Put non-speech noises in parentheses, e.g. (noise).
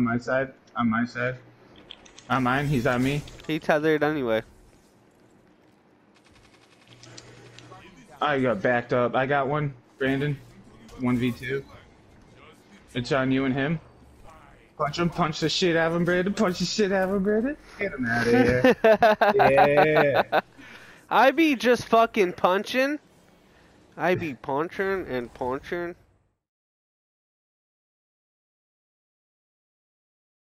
On my side. On my side. On mine. He's on me. He tethered anyway. I got backed up. I got one, Brandon. 1v2. It's on you and him. Punch him, punch the shit out of him, Brandon. Punch the shit out of him, Brandon. Get him out of here. (laughs) yeah. I be just fucking punching. I be punching and punching.